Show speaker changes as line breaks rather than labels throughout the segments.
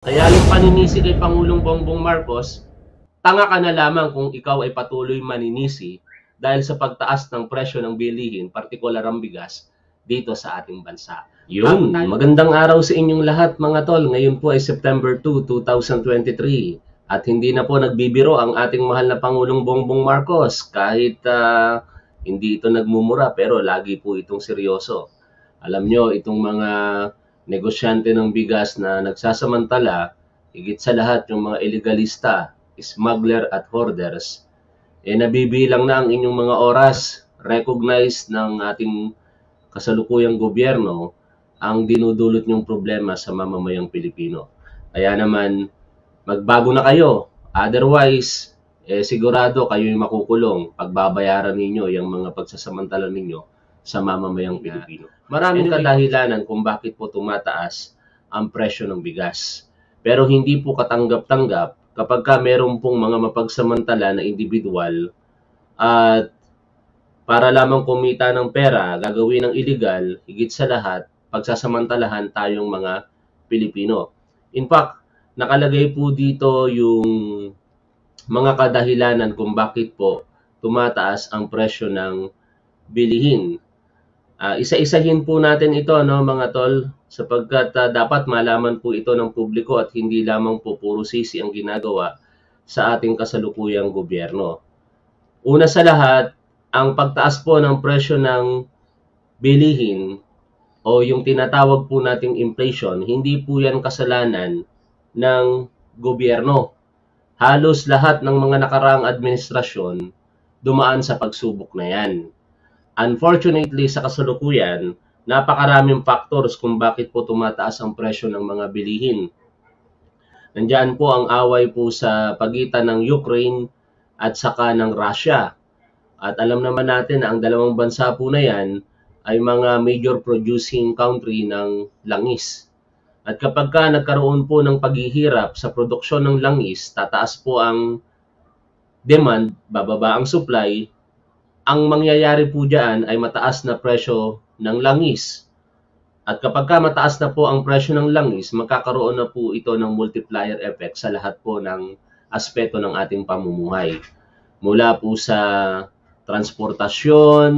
Kaya paninisi kay Pangulong Bongbong Marcos, tanga ka na lamang kung ikaw ay patuloy maninisi dahil sa pagtaas ng presyo ng bilihin, partikular ang bigas, dito sa ating bansa. Yun, magandang araw sa inyong lahat mga tol. Ngayon po ay September 2, 2023. At hindi na po nagbibiro ang ating mahal na Pangulong Bongbong Marcos kahit uh, hindi ito nagmumura pero lagi po itong seryoso. Alam nyo, itong mga negosyante ng bigas na nagsasamantala, higit sa lahat yung mga illegalista, smuggler at hoarders, eh nabibilang na ang inyong mga oras, recognized ng ating kasalukuyang gobyerno ang dinudulot niyong problema sa mamamayang Pilipino. Kaya naman, magbago na kayo. Otherwise, eh, sigurado kayo yung makukulong pagbabayaran ninyo yung mga pagsasamantala ninyo sa mamamayang Pilipino. Maraming kadahilanan kung bakit po tumataas ang presyo ng bigas. Pero hindi po katanggap-tanggap kapag ka meron pong mga mapagsamantala na individual at para lamang kumita ng pera, gagawin ng illegal, higit sa lahat, pagsasamantalahan tayong mga Pilipino. In fact, nakalagay po dito yung mga kadahilanan kung bakit po tumataas ang presyo ng bilihin. Uh, isa-isahin po natin ito no mga tol sapagkat uh, dapat malaman po ito ng publiko at hindi lamang po puro sisi ang ginagawa sa ating kasalukuyang gobyerno. Una sa lahat, ang pagtaas po ng presyo ng bilihin o yung tinatawag po nating inflation, hindi po yan kasalanan ng gobyerno. Halos lahat ng mga nakaraang administrasyon dumaan sa pagsubok na yan. Unfortunately, sa kasalukuyan, napakaraming factors kung bakit po tumataas ang presyo ng mga bilihin. Nandiyan po ang away po sa pagitan ng Ukraine at saka ng Russia. At alam naman natin na ang dalawang bansa po na yan ay mga major producing country ng langis. At kapag ka nagkaroon po ng paghihirap sa produksyon ng langis, tataas po ang demand, bababa ang supply, ang mangyayari po dyan ay mataas na presyo ng langis. At kapag ka mataas na po ang presyo ng langis, magkakaroon na po ito ng multiplier effect sa lahat po ng aspeto ng ating pamumuhay. Mula po sa transportasyon,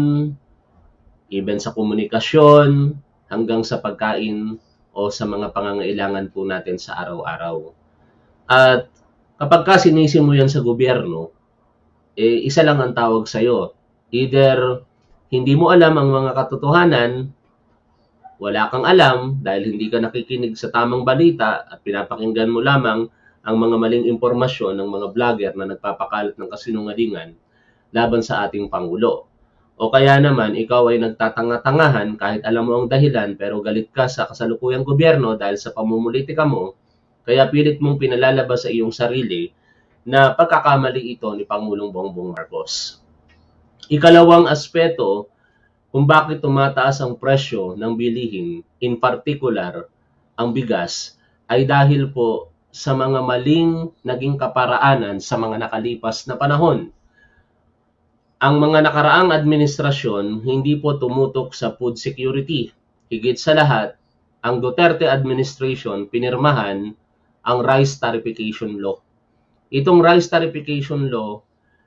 even sa komunikasyon, hanggang sa pagkain o sa mga pangangailangan po natin sa araw-araw. At kapag ka sinisi mo yan sa gobyerno, eh, isa lang ang tawag sa iyo. Either hindi mo alam ang mga katotohanan, wala kang alam dahil hindi ka nakikinig sa tamang balita at pinapakinggan mo lamang ang mga maling impormasyon ng mga vlogger na nagpapakalat ng kasinungalingan laban sa ating Pangulo. O kaya naman, ikaw ay nagtatanga-tangahan kahit alam mo ang dahilan pero galit ka sa kasalukuyang gobyerno dahil sa pamumulitika mo, kaya pilit mong pinalalabas sa iyong sarili na pagkakamali ito ni Pangulong Bongbong Marcos. Ikalawang aspeto kung bakit tumataas ang presyo ng bilihin, in particular ang bigas, ay dahil po sa mga maling naging kaparaanan sa mga nakalipas na panahon ang mga nakaraang administrasyon hindi po tumutok sa food security. Higit sa lahat, ang Duterte administration pinirmahan ang rice tarification law. Itong rice tarification law,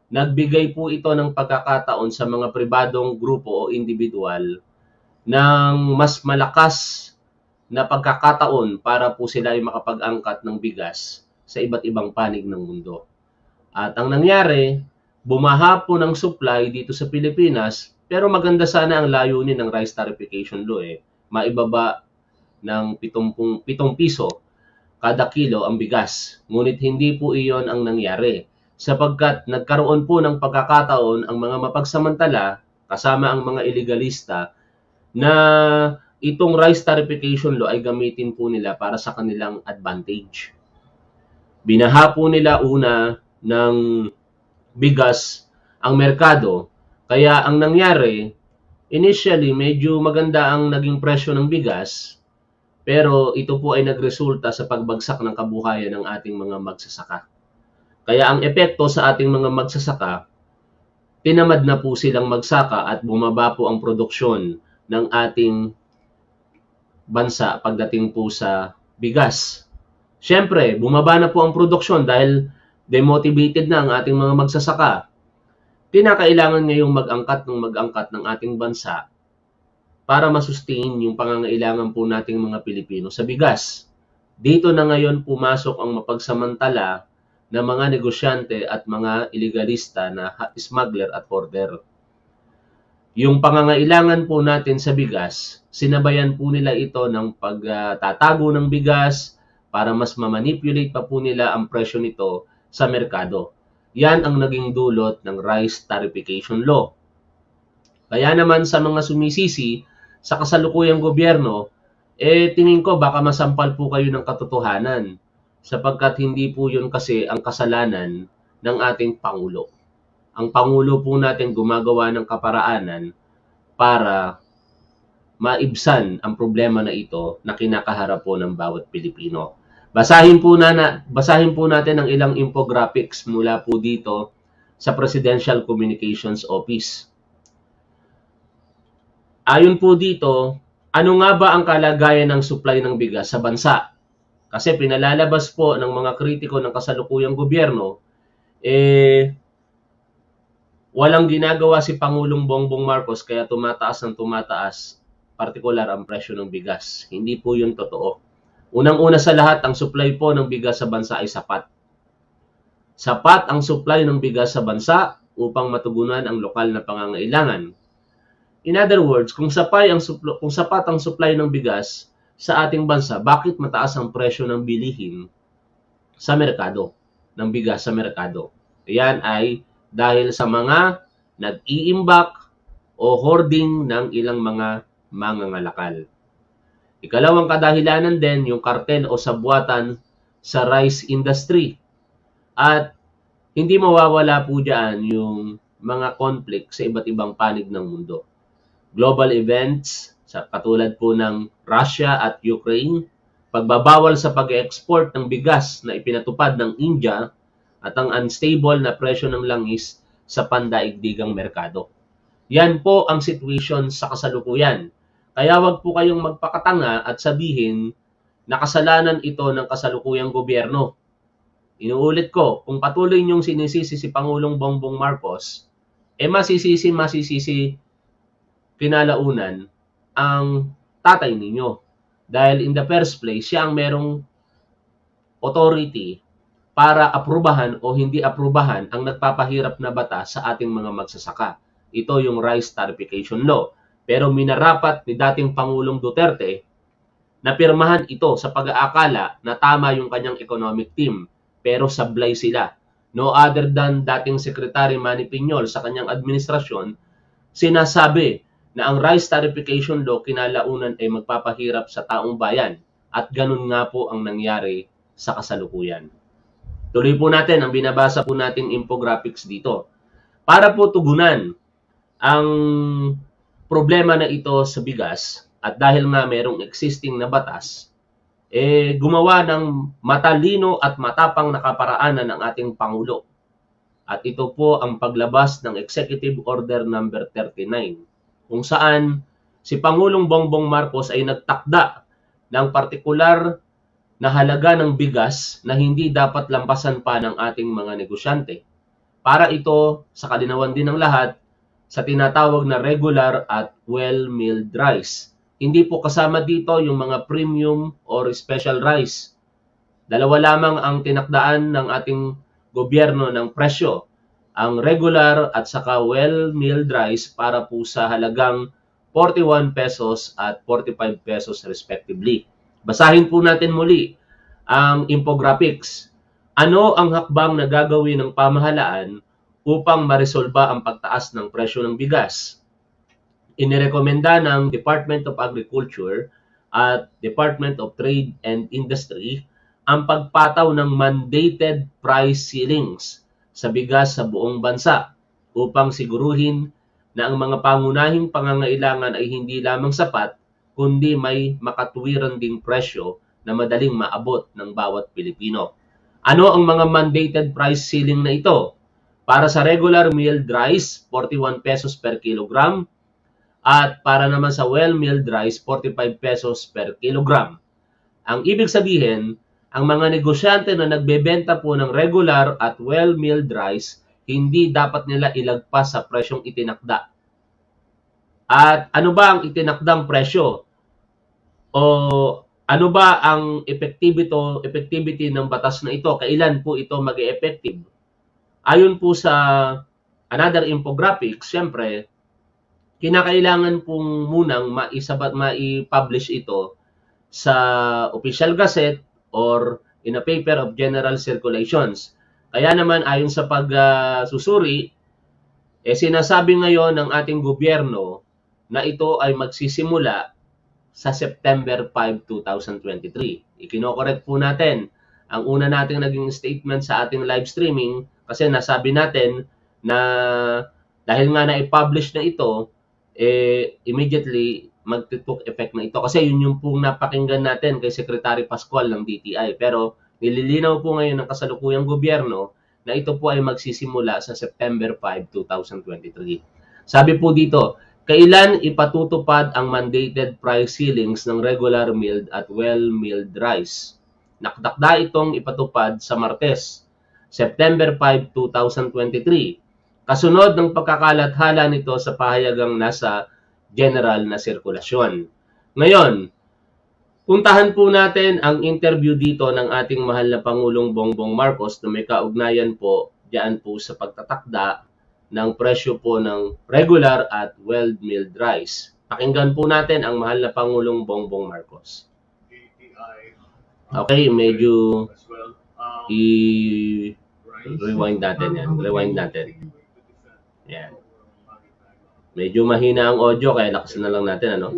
nagbigay po ito ng pagkakataon sa mga pribadong grupo o individual ng mas malakas na pagkakataon para po sila ay makapag-angkat ng bigas sa iba't ibang panig ng mundo. At ang nangyari, bumaha po ng supply dito sa Pilipinas, pero maganda sana ang layunin ng rice tarification law eh. Maibaba ng 70, 7 piso kada kilo ang bigas. Ngunit hindi po iyon ang nangyari sapagkat nagkaroon po ng pagkakataon ang mga mapagsamantala kasama ang mga illegalista na itong rice tarification law ay gamitin po nila para sa kanilang advantage. Binaha po nila una ng bigas ang merkado. Kaya ang nangyari, initially medyo maganda ang naging presyo ng bigas, pero ito po ay nagresulta sa pagbagsak ng kabuhayan ng ating mga magsasaka. Kaya ang epekto sa ating mga magsasaka, tinamad na po silang magsaka at bumaba po ang produksyon ng ating bansa pagdating po sa bigas. Siyempre, bumaba na po ang produksyon dahil demotivated na ang ating mga magsasaka. Kinakailangan ngayong mag-angkat ng mag-angkat ng ating bansa para masustain yung pangangailangan po nating mga Pilipino sa bigas. Dito na ngayon pumasok ang mapagsamantala ng mga negosyante at mga illegalista na smuggler at hoarder. Yung pangangailangan po natin sa bigas, sinabayan po nila ito ng pagtatago ng bigas para mas mamanipulate pa po nila ang presyo nito sa merkado. Yan ang naging dulot ng rice tarification law. Kaya naman sa mga sumisisi sa kasalukuyang gobyerno, eh tingin ko baka masampal po kayo ng katotohanan sapagkat hindi po yun kasi ang kasalanan ng ating Pangulo. Ang Pangulo po natin gumagawa ng kaparaanan para maibsan ang problema na ito na kinakaharap po ng bawat Pilipino. Basahin po na, basahin po natin ang ilang infographics mula po dito sa Presidential Communications Office. Ayon po dito, ano nga ba ang kalagayan ng supply ng bigas sa bansa? Kasi pinalalabas po ng mga kritiko ng kasalukuyang gobyerno, eh, walang ginagawa si Pangulong Bongbong Marcos kaya tumataas ng tumataas, partikular ang presyo ng bigas. Hindi po yun totoo. Unang-una sa lahat, ang supply po ng bigas sa bansa ay sapat. Sapat ang supply ng bigas sa bansa upang matugunan ang lokal na pangangailangan. In other words, kung sapat ang kung sapat ang supply ng bigas sa ating bansa, bakit mataas ang presyo ng bilihin sa merkado, ng bigas sa merkado? Yan ay dahil sa mga nag-iimbak o hoarding ng ilang mga mangangalakal. Ikalawang kadahilanan din yung kartel o sabuatan sa rice industry. At hindi mawawala po dyan yung mga conflict sa iba't ibang panig ng mundo. Global events, sa katulad po ng Russia at Ukraine, pagbabawal sa pag-export ng bigas na ipinatupad ng India at ang unstable na presyo ng langis sa pandaigdigang merkado. Yan po ang situation sa kasalukuyan kaya wag po kayong magpakatanga at sabihin na kasalanan ito ng kasalukuyang gobyerno. Inuulit ko, kung patuloy niyong sinisisi si Pangulong Bongbong Marcos, eh masisisi, masisisi kinalaunan ang tatay ninyo. Dahil in the first place, siya ang merong authority para aprubahan o hindi aprubahan ang nagpapahirap na batas sa ating mga magsasaka. Ito yung rice tarification law. Pero minarapat ni dating Pangulong Duterte na pirmahan ito sa pag-aakala na tama yung kanyang economic team pero sablay sila. No other than dating Secretary Manny Piñol sa kanyang administrasyon, sinasabi na ang rice tarification law kinalaunan ay magpapahirap sa taong bayan at ganun nga po ang nangyari sa kasalukuyan. Tuloy po natin ang binabasa po nating infographics dito. Para po tugunan ang problema na ito sa bigas at dahil nga merong existing na batas, eh gumawa ng matalino at matapang na kaparaanan ng ating Pangulo. At ito po ang paglabas ng Executive Order number 39 kung saan si Pangulong Bongbong Marcos ay nagtakda ng partikular na halaga ng bigas na hindi dapat lampasan pa ng ating mga negosyante. Para ito, sa kalinawan din ng lahat, sa tinatawag na regular at well-milled rice. Hindi po kasama dito yung mga premium or special rice. Dalawa lamang ang tinakdaan ng ating gobyerno ng presyo. Ang regular at saka well-milled rice para po sa halagang 41 pesos at 45 pesos respectively. Basahin po natin muli ang infographics. Ano ang hakbang na gagawin ng pamahalaan upang maresolba ang pagtaas ng presyo ng bigas. Inirekomenda ng Department of Agriculture at Department of Trade and Industry ang pagpataw ng mandated price ceilings sa bigas sa buong bansa upang siguruhin na ang mga pangunahing pangangailangan ay hindi lamang sapat kundi may makatuwiran ding presyo na madaling maabot ng bawat Pilipino. Ano ang mga mandated price ceiling na ito? Para sa regular milled rice, 41 pesos per kilogram. At para naman sa well milled rice, 45 pesos per kilogram. Ang ibig sabihin, ang mga negosyante na nagbebenta po ng regular at well-milled rice, hindi dapat nila ilagpas sa presyong itinakda. At ano ba ang itinakdang presyo? O ano ba ang effectivity, effectivity ng batas na ito? Kailan po ito mag effective Ayon po sa another infographics, siyempre, kinakailangan pong munang maisabat, mai-publish ito sa official gazette or in a paper of general circulations. Kaya naman ayon sa pagsusuri, uh, eh sinasabi ngayon ng ating gobyerno na ito ay magsisimula sa September 5, 2023. Ikinokorek po natin ang una nating naging statement sa ating live streaming kasi nasabi natin na dahil nga na-publish na ito, eh, immediately magtutok effect na ito. Kasi yun yung pong napakinggan natin kay Secretary Pascual ng DTI. Pero nililinaw po ngayon ng kasalukuyang gobyerno na ito po ay magsisimula sa September 5, 2023. Sabi po dito, Kailan ipatutupad ang mandated price ceilings ng regular milled at well-milled rice? Nakdakda itong ipatupad sa Martes, September 5, 2023. Kasunod ng pagkakalathala nito sa pahayagang nasa general na sirkulasyon. Ngayon, puntahan po natin ang interview dito ng ating mahal na Pangulong Bongbong Marcos na may kaugnayan po diyan po sa pagtatakda ng presyo po ng regular at well-milled rice. Pakinggan po natin ang mahal na Pangulong Bongbong Marcos. Okay, medyo i-rewind natin yan. Rewind natin. Yan. Medyo mahina ang audio kaya lakasan na lang natin ano.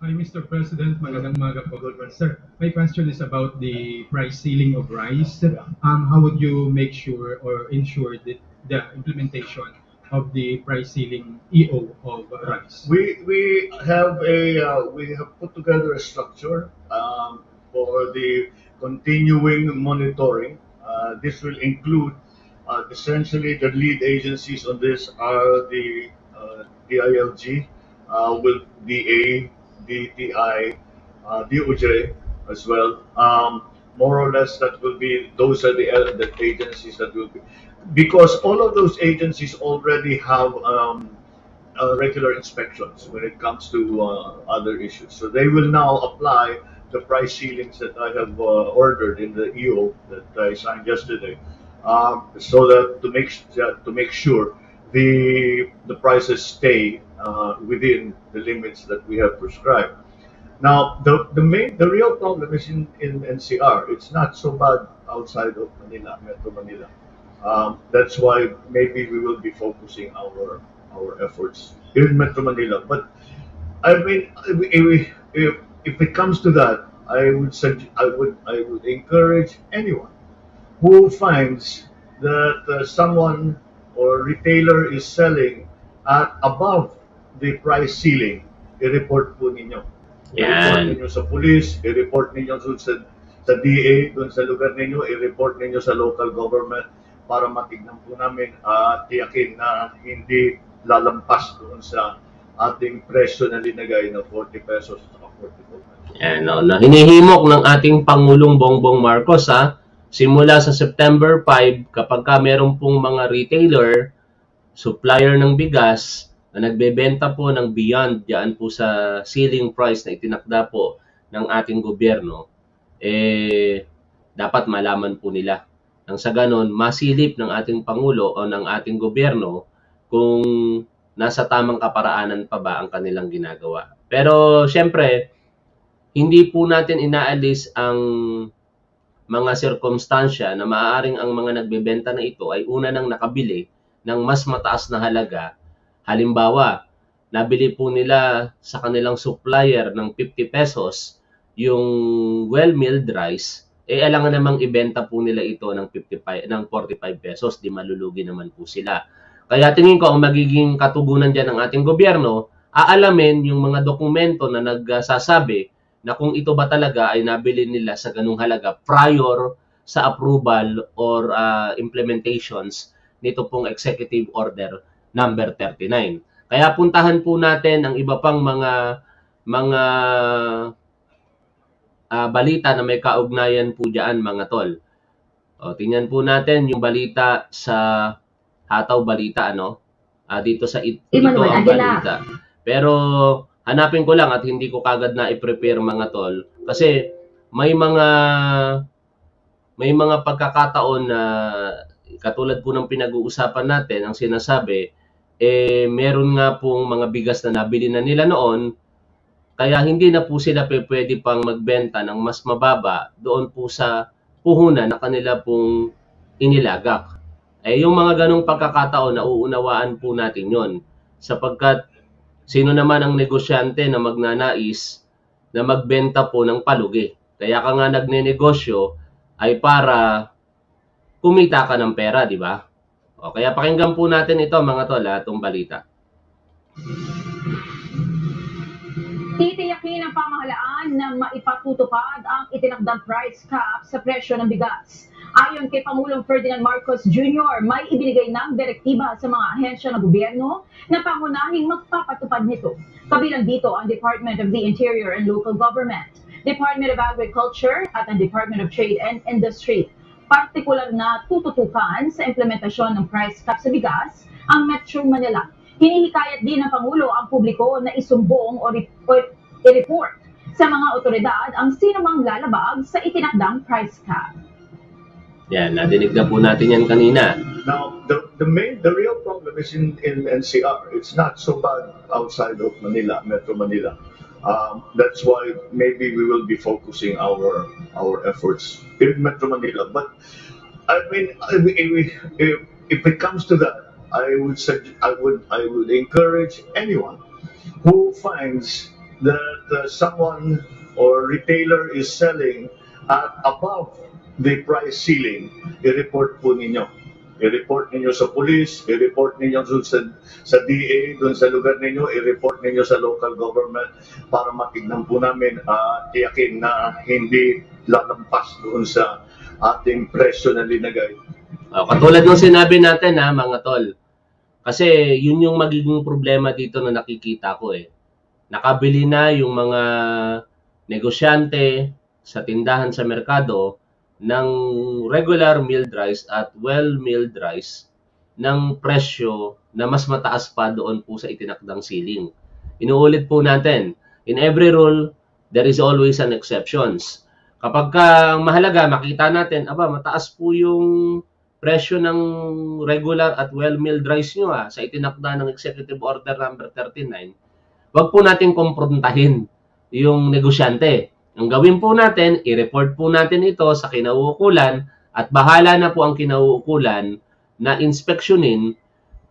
Hi, Mr. President. Magandang maga po. Sir, my question is about the price ceiling of rice. Um, how would you make sure or ensure that the implementation of the price ceiling EO of rice?
We we have a uh, we have put together a structure um, for the continuing monitoring. Uh, this will include uh, essentially the lead agencies on this are the uh, DILG, uh, with DA, DTI, uh, DOJ as well. Um, more or less, that will be those are the, uh, the agencies that will be because all of those agencies already have um, uh, regular inspections when it comes to uh, other issues. So they will now apply the price ceilings that I have uh, ordered in the EO that I signed yesterday, um, so that to make to make sure the the prices stay uh, within the limits that we have prescribed. Now, the, the main, the real problem is in, in NCR. It's not so bad outside of Manila, Metro Manila. Um, that's why maybe we will be focusing our our efforts in Metro Manila. But I mean, if, if, if it comes to that, I would suggest, I would I would encourage anyone who finds that uh, someone or retailer is selling at above the price ceiling, i-report po ninyo. I-report ninyo sa police, i-report ninyo sa, sa DA, doon sa lugar ninyo, i-report ninyo sa local government para matignan po namin at uh, tiyakin na hindi lalampas doon sa ating presyo na linagay na 40 pesos at 44 pesos.
Yan, no, no. Hinihimok ng ating Pangulong Bongbong Marcos ha, simula sa September 5 kapag ka meron pong mga retailer, supplier ng bigas, na nagbebenta po ng beyond diyan po sa ceiling price na itinakda po ng ating gobyerno, eh, dapat malaman po nila. Nang sa ganon, masilip ng ating Pangulo o ng ating gobyerno kung nasa tamang kaparaanan pa ba ang kanilang ginagawa. Pero syempre, hindi po natin inaalis ang mga sirkumstansya na maaaring ang mga nagbebenta na ito ay una nang nakabili ng mas mataas na halaga Halimbawa, nabili po nila sa kanilang supplier ng 50 pesos yung well-milled rice, eh alangan namang ibenta po nila ito ng 55 ng 45 pesos, di malulugi naman po sila. Kaya tingin ko ang magiging katugunan diyan ng ating gobyerno, aalamin yung mga dokumento na nagsasabi na kung ito ba talaga ay nabili nila sa ganung halaga prior sa approval or uh, implementations nito pong executive order number 39. Kaya puntahan po natin ang iba pang mga mga ah, balita na may kaugnayan po diyan mga tol. O, tingnan po natin yung balita sa Hataw Balita, ano? Ah, dito sa it, ito ang balita. Pero hanapin ko lang at hindi ko kagad na i-prepare mga tol. Kasi may mga may mga pagkakataon na katulad po ng pinag-uusapan natin, ang sinasabi, eh meron nga pong mga bigas na nabili na nila noon, kaya hindi na po sila pwede pang magbenta ng mas mababa doon po sa puhunan na kanila pong inilagak. Eh yung mga ganong pagkakataon, nauunawaan po natin yon sapagkat sino naman ang negosyante na magnanais na magbenta po ng palugi. Kaya ka nga nagnenegosyo ay para kumita ka ng pera, di ba? O, kaya pakinggan po natin ito mga tol, ha, itong balita.
Titiyakin ng pamahalaan na maipatutupad ang itinakdang price cap sa presyo ng bigas. Ayon kay Pangulong Ferdinand Marcos Jr., may ibinigay ng direktiba sa mga ahensya ng gobyerno na pangunahing magpapatupad nito. Kabilang dito ang Department of the Interior and Local Government, Department of Agriculture at ang Department of Trade and Industry. Partikular na tututukan sa implementasyon ng price cap sa bigas ang Metro Manila. Hinihikayat din ng Pangulo ang publiko na isumbong o, i-report sa mga otoridad ang sinumang lalabag sa itinakdang price cap.
Yan, nadinig na po natin yan kanina.
Now, the, the main, the real problem is in, in NCR. It's not so bad outside of Manila, Metro Manila. Um, that's why maybe we will be focusing our our efforts in Metro Manila. But I mean, I mean, if, if, it comes to that, I would suggest, I would I would encourage anyone who finds that uh, someone or retailer is selling at above the price ceiling, i-report po ninyo. I-report ninyo sa police, i-report ninyo sa, sa DA, dun sa lugar ninyo, i-report ninyo sa local government para matignan po namin at tiyakin na hindi lalampas doon sa ating presyo na linagay.
O, katulad ng sinabi natin ha, mga tol. Kasi yun yung magiging problema dito na nakikita ko eh. Nakabili na yung mga negosyante sa tindahan sa merkado ng regular milled rice at well milled rice ng presyo na mas mataas pa doon po sa itinakdang ceiling. Inuulit po natin, in every rule, there is always an exceptions. Kapag ka mahalaga, makita natin, aba, mataas po yung presyo ng regular at well-milled rice nyo ah, sa itinakda ng Executive Order number 39, wag po natin kumprontahin yung negosyante. Ang gawin po natin, i-report po natin ito sa kinauukulan at bahala na po ang kinauukulan na inspeksyonin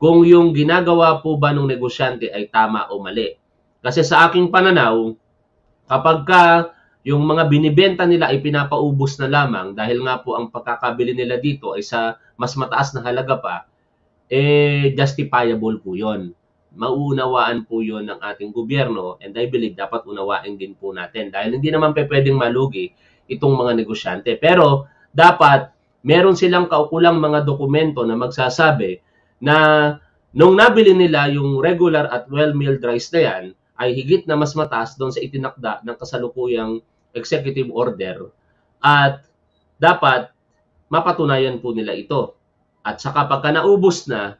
kung yung ginagawa po ba ng negosyante ay tama o mali. Kasi sa aking pananaw, kapag ka yung mga binibenta nila ay pinapaubos na lamang dahil nga po ang pagkakabili nila dito ay sa mas mataas na halaga pa, eh justifiable po yon. Mauunawaan po yon ng ating gobyerno and I believe dapat unawain din po natin dahil hindi naman pe pwedeng malugi itong mga negosyante. Pero dapat meron silang kaukulang mga dokumento na magsasabi na nung nabili nila yung regular at well-milled rice na yan, ay higit na mas mataas doon sa itinakda ng kasalukuyang executive order at dapat mapatunayan po nila ito. At saka pagka naubos na,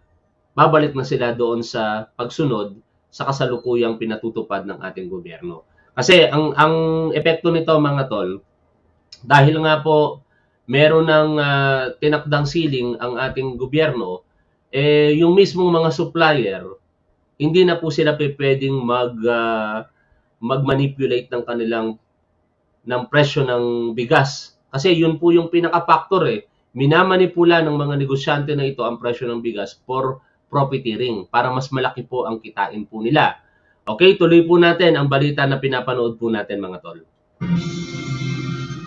babalik na sila doon sa pagsunod sa kasalukuyang pinatutupad ng ating gobyerno. Kasi ang ang epekto nito mga tol, dahil nga po meron ng ah, tinakdang ceiling ang ating gobyerno, eh yung mismong mga supplier, hindi na po sila pwedeng mag ah, mag-manipulate ng kanilang ng presyo ng bigas. Kasi yun po yung pinaka-factor eh. Minamanipula ng mga negosyante na ito ang presyo ng bigas for profiteering para mas malaki po ang kitain po nila. Okay, tuloy po natin ang balita na pinapanood po natin mga tol.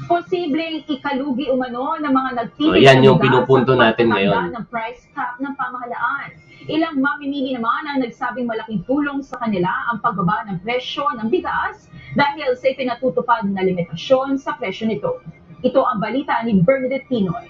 Posibleng ikalugi umano ng mga nagtitig
Oh, yan
ng
yung pinupunto natin ngayon.
ng price cap ng pamahalaan. Ilang mamimili naman ang nagsabing malaking tulong sa kanila ang pagbaba ng presyo ng bigas dahil sa ipinatutupad na limitasyon sa presyo nito. Ito ang balita ni Bernadette Pinoy.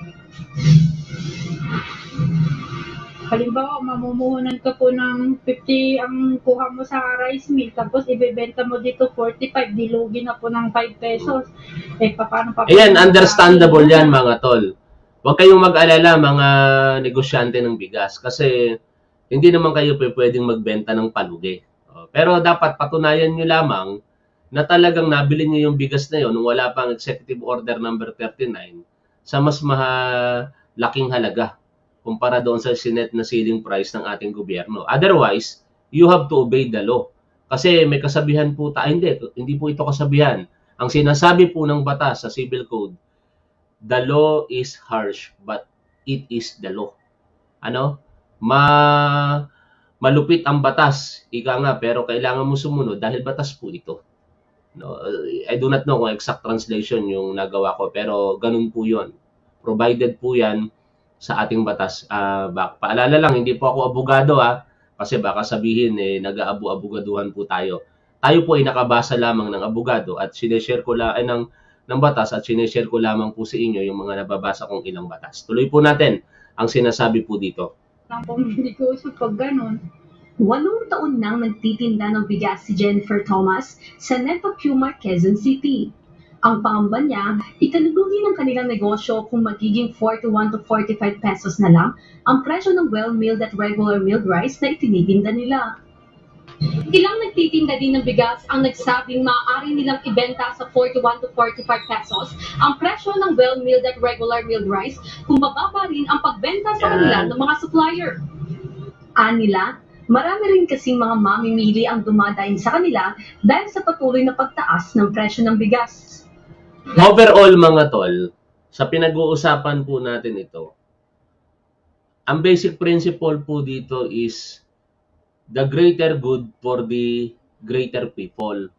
Halimbawa, mamumuhunan ka po ng 50 ang kuha mo sa rice mill, tapos ibebenta mo dito 45, dilugi na po ng 5 pesos. Eh, paano pa?
Ayan, understandable yan mga tol. Huwag kayong mag-alala mga negosyante ng bigas kasi hindi naman kayo pwedeng magbenta ng palugi. O, Pero dapat patunayan nyo lamang na talagang nabili nyo yung bigas na yon nung wala pang Executive Order number 39 sa mas malaking halaga kumpara doon sa sinet na ceiling price ng ating gobyerno. Otherwise, you have to obey the law. Kasi may kasabihan po tayo, hindi, hindi po ito kasabihan. Ang sinasabi po ng batas sa civil code, the law is harsh, but it is the law. Ano? Ma malupit ang batas, ika nga, pero kailangan mo sumunod dahil batas po ito. No, I do not know kung exact translation yung nagawa ko, pero ganun po yon. Provided po yan sa ating batas. Ah, bak paalala lang, hindi po ako abogado ha, kasi baka sabihin eh, nag-aabu-abugaduhan po tayo. Tayo po ay nakabasa lamang ng abogado at sineshare ko lang, ay ng, ng batas at sineshare ko lamang po sa inyo yung mga nababasa kong ilang batas. Tuloy po natin ang sinasabi po dito.
Pong negosyo pag ganun.
Walong taon nang nagtitinda ng bigas si Jennifer Thomas sa Nepacumar, Quezon City. Ang pangamba niya, ikalugi ng kanilang negosyo kung magiging 41 to 45 pesos na lang ang presyo ng well-milled at regular milled rice na itinitinda nila. Ilang nagtitinda din ng bigas ang nagsabing maaari nilang ibenta sa 41 to 45 pesos ang presyo ng well-milled at regular milled rice kung bababa rin ang pagbenta sa kanila ng mga supplier. Anila, marami rin kasing mga mamimili ang dumadayin sa kanila dahil sa patuloy na pagtaas ng presyo ng bigas.
Overall mga tol, sa pinag-uusapan po natin ito, ang basic principle po dito is the greater good for the greater people.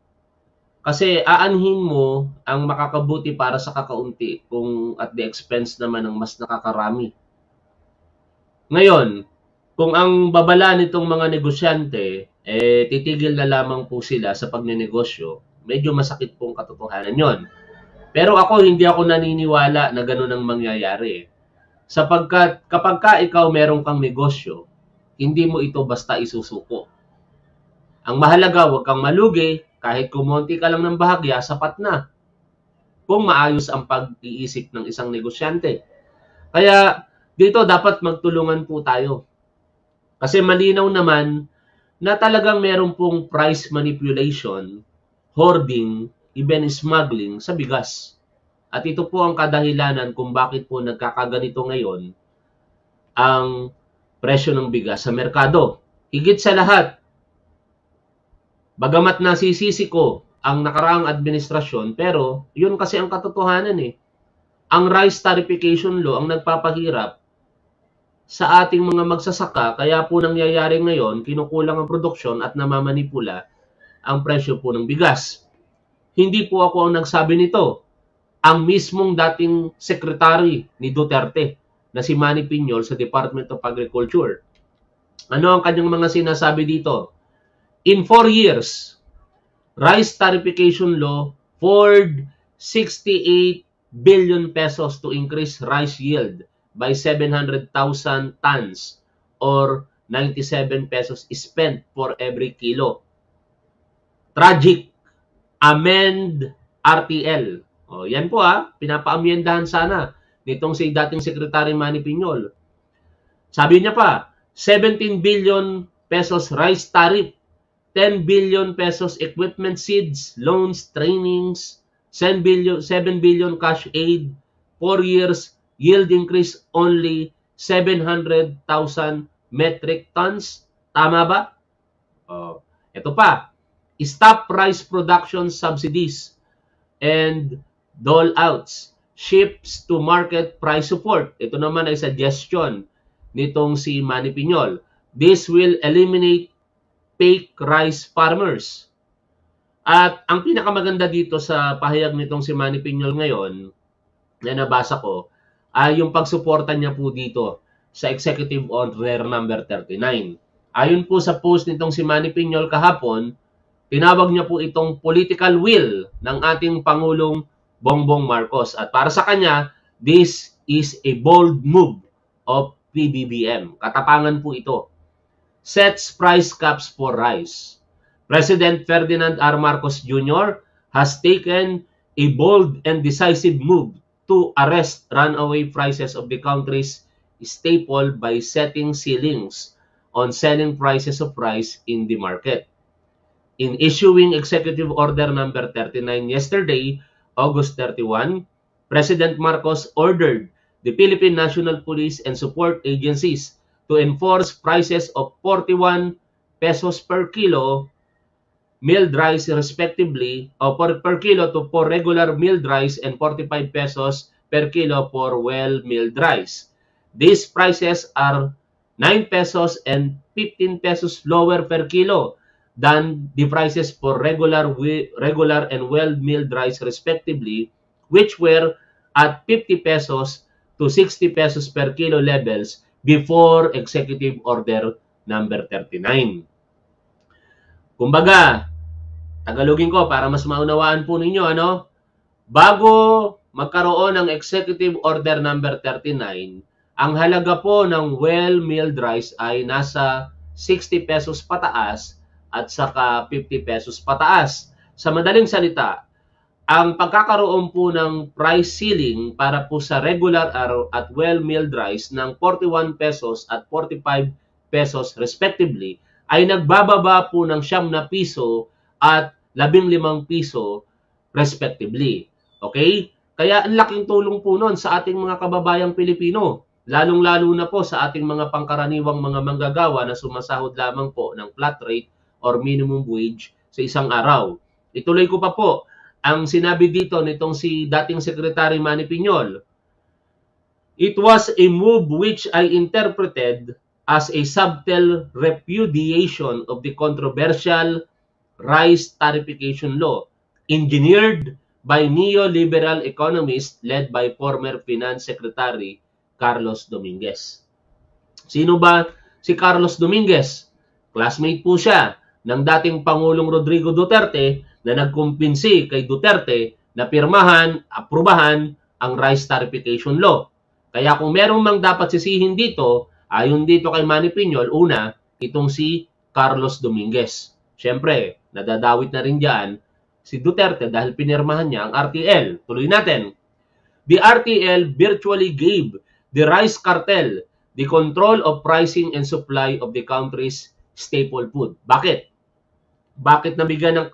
Kasi aanhin mo ang makakabuti para sa kakaunti kung at the expense naman ng mas nakakarami. Ngayon, kung ang babala nitong mga negosyante, eh, titigil na lamang po sila sa pagnenegosyo, medyo masakit pong katotohanan yon. Pero ako, hindi ako naniniwala na ganun ang mangyayari. Sapagkat kapag ka ikaw meron kang negosyo, hindi mo ito basta isusuko. Ang mahalaga, huwag kang malugi, kahit kumonti ka lang ng bahagya, sapat na. Kung maayos ang pag-iisip ng isang negosyante. Kaya dito dapat magtulungan po tayo. Kasi malinaw naman na talagang meron pong price manipulation, hoarding, even smuggling sa bigas. At ito po ang kadahilanan kung bakit po nagkakaganito ngayon ang presyo ng bigas sa merkado. Higit sa lahat, bagamat nasisisi ko ang nakaraang administrasyon, pero yun kasi ang katotohanan eh. Ang rice tarification law ang nagpapahirap sa ating mga magsasaka, kaya po nangyayari ngayon, kinukulang ang produksyon at namamanipula ang presyo po ng bigas. Hindi po ako ang nagsabi nito. Ang mismong dating secretary ni Duterte na si Manny Piñol sa Department of Agriculture. Ano ang kanyang mga sinasabi dito? In four years, rice tarification law poured 68 billion pesos to increase rice yield by 700,000 tons or 97 pesos spent for every kilo. Tragic. Amend RTL. O, yan po ha, pinapaamyendahan sana nitong si dating Secretary Manny Piñol. Sabi niya pa, 17 billion pesos rice tariff, 10 billion pesos equipment seeds, loans, trainings, 7 billion, 7 billion cash aid, 4 years yield increase only 700,000 metric tons. Tama ba? Oh, ito pa. Stop rice production subsidies and dole outs. Ships to market price support. Ito naman ay suggestion nitong si Manny Piñol. This will eliminate fake rice farmers. At ang pinakamaganda dito sa pahayag nitong si Manny Piñol ngayon, na nabasa ko, ay yung pagsuporta niya po dito sa Executive Order number 39. Ayon po sa post nitong si Manny Piñol kahapon, tinawag niya po itong political will ng ating Pangulong Bongbong Marcos. At para sa kanya, this is a bold move of PBBM. Katapangan po ito. Sets price caps for rice. President Ferdinand R. Marcos Jr. has taken a bold and decisive move to arrest runaway prices of the country's staple by setting ceilings on selling prices of rice in the market. In issuing Executive Order number 39 yesterday, August 31, President Marcos ordered the Philippine National Police and support agencies to enforce prices of 41 pesos per kilo milled rice respectively or per, per kilo to for regular milled rice and 45 pesos per kilo for well milled rice. These prices are 9 pesos and 15 pesos lower per kilo than the prices for regular regular and well milled rice respectively which were at 50 pesos to 60 pesos per kilo levels before Executive Order number 39. Kumbaga, Tagalogin ko para mas maunawaan po ninyo, ano? Bago magkaroon ng Executive Order number 39, ang halaga po ng well-milled rice ay nasa 60 pesos pataas at saka 50 pesos pataas. Sa madaling salita, ang pagkakaroon po ng price ceiling para po sa regular at well-milled rice ng 41 pesos at 45 pesos respectively ay nagbababa po ng siyam na piso at 15 piso respectively. Okay? Kaya ang laking tulong po noon sa ating mga kababayang Pilipino. Lalong-lalo na po sa ating mga pangkaraniwang mga manggagawa na sumasahod lamang po ng flat rate or minimum wage sa isang araw. Ituloy ko pa po, ang sinabi dito nitong si dating Secretary Manny Piñol, It was a move which I interpreted as a subtle repudiation of the controversial rice tarification law engineered by neoliberal economists led by former Finance Secretary Carlos Dominguez. Sino ba si Carlos Dominguez? Classmate po siya ng dating Pangulong Rodrigo Duterte na nagkumpinsi kay Duterte na pirmahan, aprubahan ang rice tarification law. Kaya kung merong mang dapat sisihin dito, ayon dito kay Manny Piñol, una, itong si Carlos Dominguez. Siyempre, nadadawit na rin dyan si Duterte dahil pinirmahan niya ang RTL. Tuloy natin. The RTL virtually gave the rice cartel the control of pricing and supply of the country's staple food. Bakit? Bakit nabigyan ng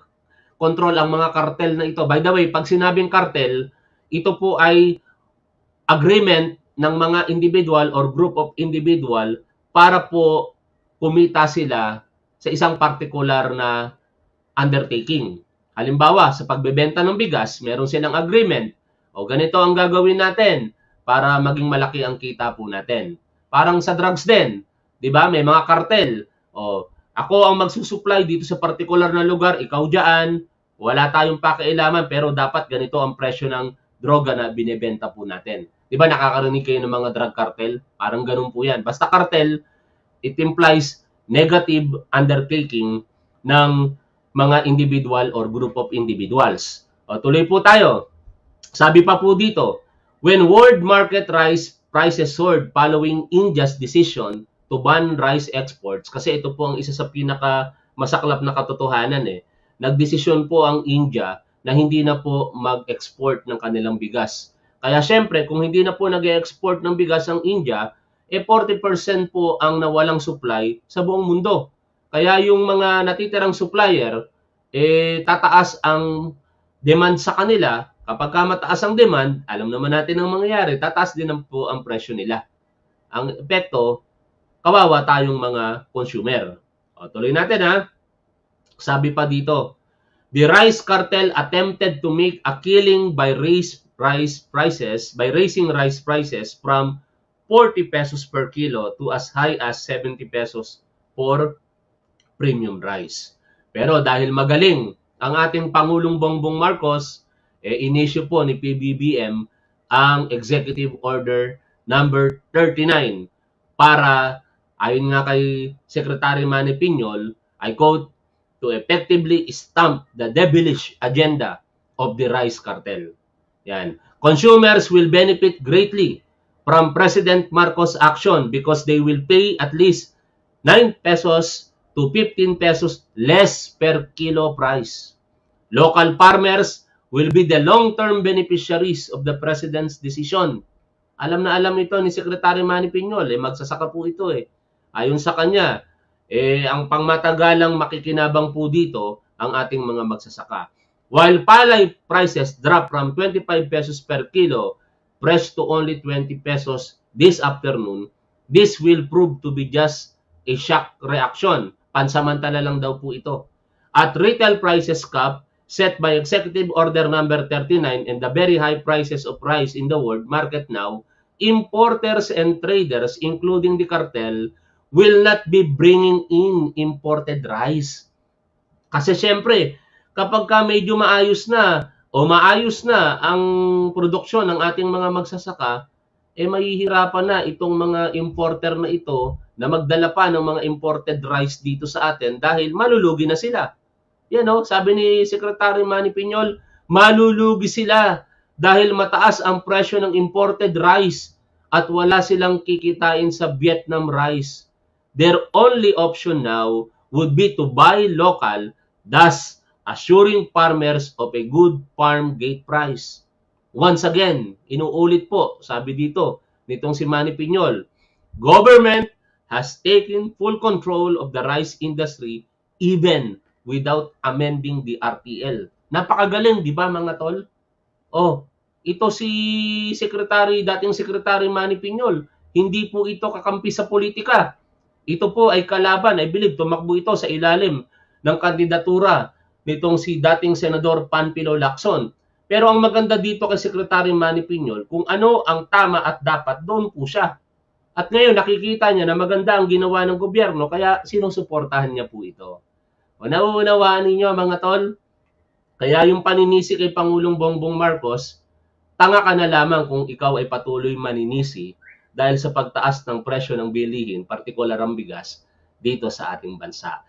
control ang mga kartel na ito? By the way, pag sinabing cartel, ito po ay agreement ng mga individual or group of individual para po kumita sila sa isang particular na undertaking. Halimbawa, sa pagbebenta ng bigas, meron silang agreement. O ganito ang gagawin natin para maging malaki ang kita po natin. Parang sa drugs din, 'di ba? May mga kartel. O ako ang magsusupply dito sa particular na lugar, ikaw diyan, wala tayong pakialaman pero dapat ganito ang presyo ng droga na binebenta po natin. 'Di ba nakakarinig kayo ng mga drug cartel? Parang ganun po 'yan. Basta cartel, it implies negative undertaking ng mga individual or group of individuals. O, tuloy po tayo. Sabi pa po dito, when world market rice prices soared following India's decision to ban rice exports kasi ito po ang isa sa pinaka masaklap na katotohanan eh. Nagdesisyon po ang India na hindi na po mag-export ng kanilang bigas. Kaya syempre, kung hindi na po nag-export ng bigas ang India, eh 40% po ang nawalang supply sa buong mundo. Kaya yung mga natitirang supplier, eh tataas ang demand sa kanila. Kapag ka mataas ang demand, alam naman natin ang mangyayari, tataas din po ang presyo nila. Ang epekto, kawawa tayong mga consumer. O, tuloy natin ha. Sabi pa dito, the rice cartel attempted to make a killing by raise rice prices by raising rice prices from 40 pesos per kilo to as high as 70 pesos for premium rice. Pero dahil magaling ang ating Pangulong Bongbong Marcos, eh, inisyo po ni PBBM ang Executive Order number 39 para Ayon nga kay Secretary Manny Piñol, I quote, to effectively stamp the devilish agenda of the rice cartel. Yan. Consumers will benefit greatly from President Marcos' action because they will pay at least 9 pesos to 15 pesos less per kilo price. Local farmers will be the long-term beneficiaries of the President's decision. Alam na alam ito ni Secretary Manny Piñol, eh, magsasaka po ito eh. Ayon sa kanya, eh, ang pangmatagalang makikinabang po dito ang ating mga magsasaka. While palay prices drop from 25 pesos per kilo, fresh to only 20 pesos this afternoon, this will prove to be just a shock reaction. Pansamantala lang daw po ito. At retail prices cap set by Executive Order number 39 and the very high prices of rice in the world market now, importers and traders, including the cartel, will not be bringing in imported rice. Kasi syempre, kapag ka medyo maayos na o maayos na ang produksyon ng ating mga magsasaka, eh mahihirapan na itong mga importer na ito na magdala pa ng mga imported rice dito sa atin dahil malulugi na sila. Yan o, sabi ni Secretary Manny Piñol, malulugi sila dahil mataas ang presyo ng imported rice at wala silang kikitain sa Vietnam rice. Their only option now would be to buy local, thus assuring farmers of a good farm gate price. Once again, inuulit po, sabi dito, nitong si Manny Piñol, government has taken full control of the rice industry even without amending the RTL. Napakagaling, di ba mga tol? Oh, ito si Secretary, dating Secretary Manny Piñol, hindi po ito kakampi sa politika. Ito po ay kalaban, I believe, tumakbo ito sa ilalim ng kandidatura nitong si dating Senador Panpilo Lacson. Pero ang maganda dito kay Secretary Manny Piñol, kung ano ang tama at dapat, doon po siya. At ngayon nakikita niya na maganda ang ginawa ng gobyerno, kaya sinusuportahan niya po ito. O nauunawaan ninyo mga tol, kaya yung paninisi kay Pangulong Bongbong Marcos, tanga ka na lamang kung ikaw ay patuloy maninisi dahil sa pagtaas ng presyo ng bilihin, partikular ang bigas, dito sa ating bansa.